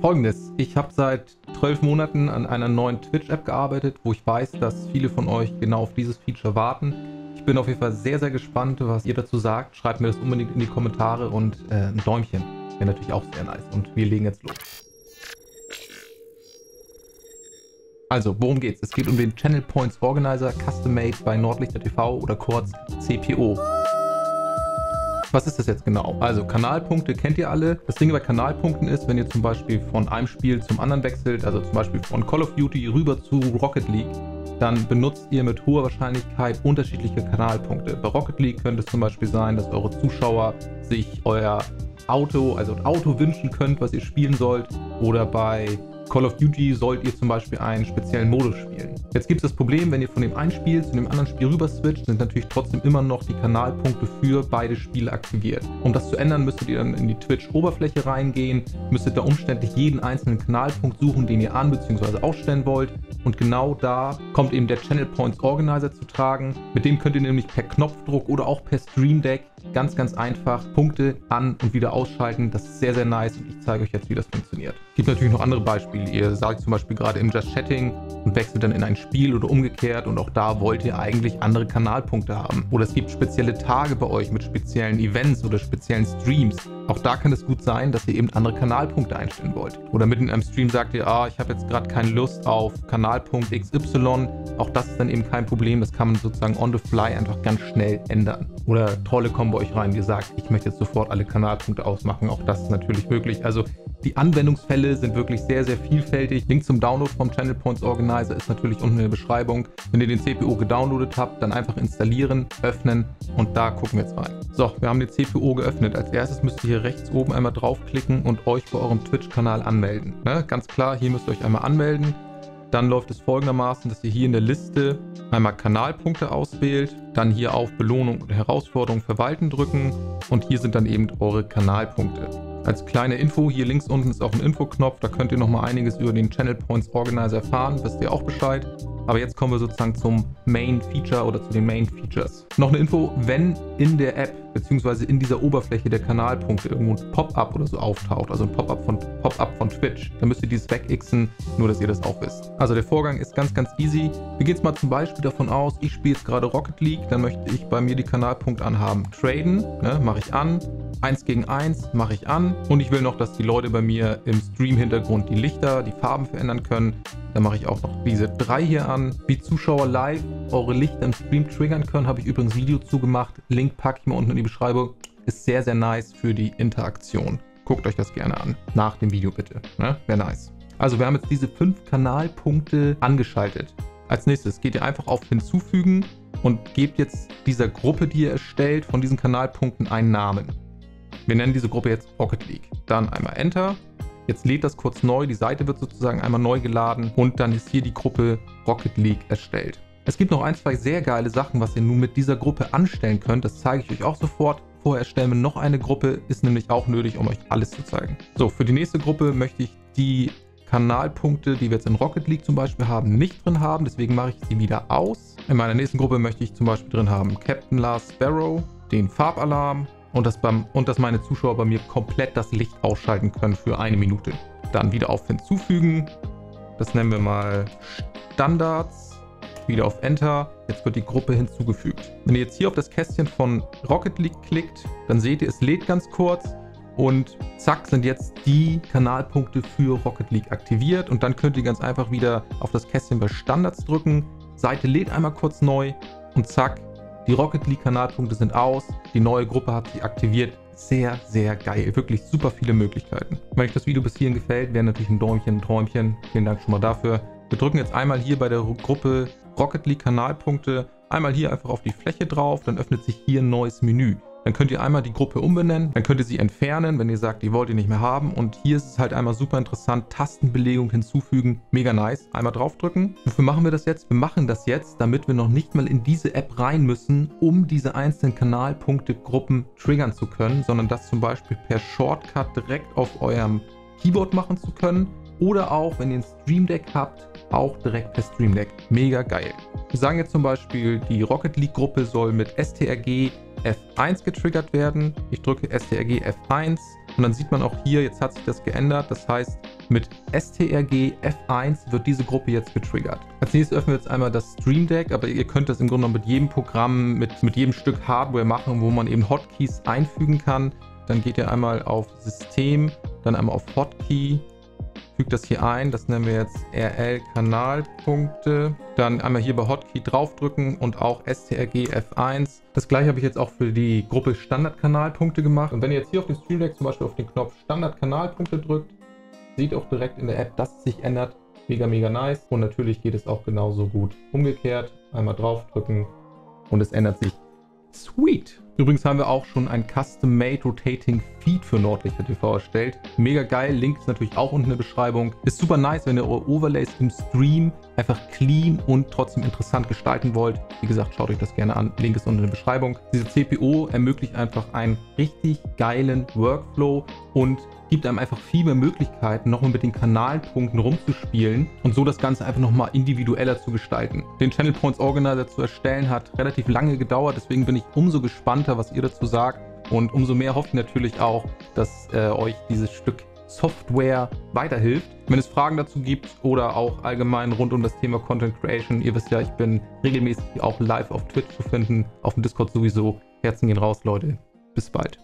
Folgendes, ich habe seit zwölf Monaten an einer neuen Twitch-App gearbeitet, wo ich weiß, dass viele von euch genau auf dieses Feature warten. Ich bin auf jeden Fall sehr, sehr gespannt, was ihr dazu sagt. Schreibt mir das unbedingt in die Kommentare und äh, ein Däumchen wäre natürlich auch sehr nice. Und wir legen jetzt los. Also, worum geht's? Es geht um den Channel Points Organizer, Custom Made bei Nordlichter TV oder kurz CPO. Was ist das jetzt genau? Also Kanalpunkte kennt ihr alle. Das Ding bei Kanalpunkten ist, wenn ihr zum Beispiel von einem Spiel zum anderen wechselt, also zum Beispiel von Call of Duty rüber zu Rocket League, dann benutzt ihr mit hoher Wahrscheinlichkeit unterschiedliche Kanalpunkte. Bei Rocket League könnte es zum Beispiel sein, dass eure Zuschauer sich euer Auto, also ein Auto wünschen könnt, was ihr spielen sollt. Oder bei Call of Duty sollt ihr zum Beispiel einen speziellen Modus spielen. Jetzt gibt es das Problem, wenn ihr von dem einen Spiel zu dem anderen Spiel rüber switcht, sind natürlich trotzdem immer noch die Kanalpunkte für beide Spiele aktiviert. Um das zu ändern, müsstet ihr dann in die Twitch-Oberfläche reingehen, müsstet da umständlich jeden einzelnen Kanalpunkt suchen, den ihr an- bzw. ausstellen wollt. Und genau da kommt eben der Channel Points Organizer zu tragen. Mit dem könnt ihr nämlich per Knopfdruck oder auch per Stream Deck ganz, ganz einfach Punkte an- und wieder ausschalten. Das ist sehr, sehr nice und ich zeige euch jetzt, wie das funktioniert. Es gibt natürlich noch andere Beispiele. Ihr sagt zum Beispiel gerade im Just Chatting und wechselt dann in ein Spiel oder umgekehrt und auch da wollt ihr eigentlich andere Kanalpunkte haben. Oder es gibt spezielle Tage bei euch mit speziellen Events oder speziellen Streams. Auch da kann es gut sein, dass ihr eben andere Kanalpunkte einstellen wollt. Oder mitten in einem Stream sagt ihr, ah, ich habe jetzt gerade keine Lust auf Kanalpunkt XY. Auch das ist dann eben kein Problem. Das kann man sozusagen on the fly einfach ganz schnell ändern. Oder Trolle kommen bei euch rein, die sagt, ich möchte jetzt sofort alle Kanalpunkte ausmachen. Auch das ist natürlich möglich. Also die Anwendungsfälle sind wirklich sehr, sehr vielfältig. Link zum Download vom Channel Points Organizer ist natürlich unten in der Beschreibung. Wenn ihr den CPU gedownloadet habt, dann einfach installieren, öffnen und da gucken wir jetzt rein. So, wir haben die CPU geöffnet. Als erstes müsst ihr hier rechts oben einmal draufklicken und euch bei eurem Twitch-Kanal anmelden. Ne? Ganz klar, hier müsst ihr euch einmal anmelden. Dann läuft es folgendermaßen, dass ihr hier in der Liste einmal Kanalpunkte auswählt, dann hier auf Belohnung und Herausforderung verwalten drücken und hier sind dann eben eure Kanalpunkte. Als kleine Info, hier links unten ist auch ein Infoknopf, da könnt ihr nochmal einiges über den Channel Points Organizer erfahren, wisst ihr auch Bescheid. Aber jetzt kommen wir sozusagen zum Main Feature oder zu den Main Features. Noch eine Info, wenn in der App bzw. in dieser Oberfläche der Kanalpunkte irgendwo ein Pop-up oder so auftaucht, also ein Pop-up von, Pop von Twitch, dann müsst ihr dieses wegixen, nur dass ihr das auch wisst. Also der Vorgang ist ganz, ganz easy. Wir gehen jetzt mal zum Beispiel davon aus, ich spiele jetzt gerade Rocket League, dann möchte ich bei mir die Kanalpunkte anhaben. Traden, ne, mache ich an, 1 gegen 1 mache ich an und ich will noch, dass die Leute bei mir im Stream-Hintergrund die Lichter, die Farben verändern können. Dann mache ich auch noch diese drei hier an. Wie Zuschauer live eure Lichter im Stream triggern können, habe ich übrigens Video zugemacht. Link packe ich mal unten in die Beschreibung. Ist sehr, sehr nice für die Interaktion. Guckt euch das gerne an. Nach dem Video bitte. Ne? Wäre nice. Also wir haben jetzt diese fünf Kanalpunkte angeschaltet. Als nächstes geht ihr einfach auf Hinzufügen und gebt jetzt dieser Gruppe, die ihr erstellt, von diesen Kanalpunkten einen Namen. Wir nennen diese Gruppe jetzt Rocket League. Dann einmal Enter. Jetzt lädt das kurz neu, die Seite wird sozusagen einmal neu geladen und dann ist hier die Gruppe Rocket League erstellt. Es gibt noch ein, zwei sehr geile Sachen, was ihr nun mit dieser Gruppe anstellen könnt. Das zeige ich euch auch sofort. Vorher erstellen wir noch eine Gruppe, ist nämlich auch nötig, um euch alles zu zeigen. So, für die nächste Gruppe möchte ich die Kanalpunkte, die wir jetzt in Rocket League zum Beispiel haben, nicht drin haben. Deswegen mache ich sie wieder aus. In meiner nächsten Gruppe möchte ich zum Beispiel drin haben Captain Lars Sparrow, den Farbalarm, und dass, beim, und dass meine Zuschauer bei mir komplett das Licht ausschalten können für eine Minute. Dann wieder auf Hinzufügen. Das nennen wir mal Standards. Wieder auf Enter. Jetzt wird die Gruppe hinzugefügt. Wenn ihr jetzt hier auf das Kästchen von Rocket League klickt, dann seht ihr, es lädt ganz kurz. Und zack, sind jetzt die Kanalpunkte für Rocket League aktiviert. Und dann könnt ihr ganz einfach wieder auf das Kästchen bei Standards drücken. Seite lädt einmal kurz neu und zack, die Rocket League Kanalpunkte sind aus. Die neue Gruppe hat sich aktiviert. Sehr, sehr geil. Wirklich super viele Möglichkeiten. Wenn euch das Video bis hierhin gefällt, wäre natürlich ein Däumchen, ein Träumchen. Vielen Dank schon mal dafür. Wir drücken jetzt einmal hier bei der Gruppe Rocket League Kanalpunkte einmal hier einfach auf die Fläche drauf. Dann öffnet sich hier ein neues Menü. Dann könnt ihr einmal die Gruppe umbenennen, dann könnt ihr sie entfernen, wenn ihr sagt, die wollt ihr nicht mehr haben. Und hier ist es halt einmal super interessant, Tastenbelegung hinzufügen, mega nice. Einmal draufdrücken. Wofür machen wir das jetzt? Wir machen das jetzt, damit wir noch nicht mal in diese App rein müssen, um diese einzelnen Kanalpunkte, Gruppen triggern zu können, sondern das zum Beispiel per Shortcut direkt auf eurem Keyboard machen zu können. Oder auch, wenn ihr ein Stream Deck habt, auch direkt per Stream Deck. Mega geil. Wir sagen jetzt zum Beispiel, die Rocket League Gruppe soll mit STRG F1 getriggert werden. Ich drücke STRG F1 Und dann sieht man auch hier, jetzt hat sich das geändert. Das heißt, mit strg F1 wird diese Gruppe jetzt getriggert. Als nächstes öffnen wir jetzt einmal das Stream Deck, aber ihr könnt das im Grunde mit jedem Programm, mit, mit jedem Stück Hardware machen, wo man eben Hotkeys einfügen kann. Dann geht ihr einmal auf System, dann einmal auf Hotkey, fügt das hier ein. Das nennen wir jetzt RL Kanalpunkte. Dann einmal hier bei Hotkey draufdrücken und auch strg F1. Das gleiche habe ich jetzt auch für die Gruppe Standardkanalpunkte gemacht. Und wenn ihr jetzt hier auf dem Stream Deck zum Beispiel auf den Knopf Standardkanalpunkte drückt, seht auch direkt in der App, dass es sich ändert. Mega, mega nice. Und natürlich geht es auch genauso gut umgekehrt. Einmal draufdrücken und es ändert sich. Sweet! Übrigens haben wir auch schon ein Custom-Made Rotating Feed für Nordlichter TV erstellt. Mega geil, Link ist natürlich auch unten in der Beschreibung. Ist super nice, wenn ihr eure Overlays im Stream einfach clean und trotzdem interessant gestalten wollt. Wie gesagt, schaut euch das gerne an. Link ist unten in der Beschreibung. Diese CPO ermöglicht einfach einen richtig geilen Workflow und gibt einem einfach viel mehr Möglichkeiten, nochmal mit den Kanalpunkten rumzuspielen und so das Ganze einfach nochmal individueller zu gestalten. Den Channel Points Organizer zu erstellen hat relativ lange gedauert, deswegen bin ich umso gespannter, was ihr dazu sagt und umso mehr hoffe ich natürlich auch, dass äh, euch dieses Stück Software weiterhilft. Wenn es Fragen dazu gibt oder auch allgemein rund um das Thema Content Creation, ihr wisst ja, ich bin regelmäßig auch live auf Twitch zu finden, auf dem Discord sowieso. Herzen gehen raus, Leute. Bis bald.